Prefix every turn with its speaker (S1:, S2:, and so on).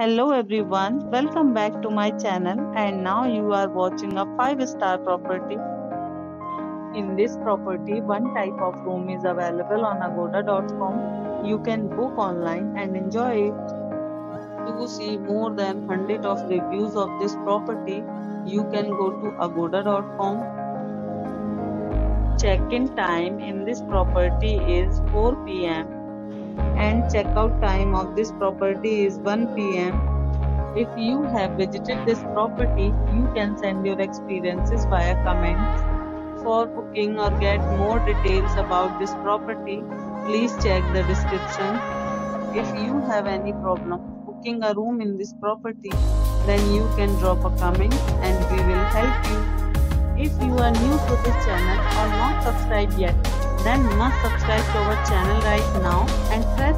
S1: Hello everyone, welcome back to my channel and now you are watching a 5 star property. In this property, one type of room is available on agoda.com. You can book online and enjoy it. To see more than 100 of reviews of this property, you can go to agoda.com. Check-in time in this property is 4 pm and checkout time of this property is 1 pm. If you have visited this property, you can send your experiences via comments. For booking or get more details about this property, please check the description. If you have any problem booking a room in this property, then you can drop a comment and we will help you. If you are new to this channel or not subscribed yet, then must subscribe to our channel right now and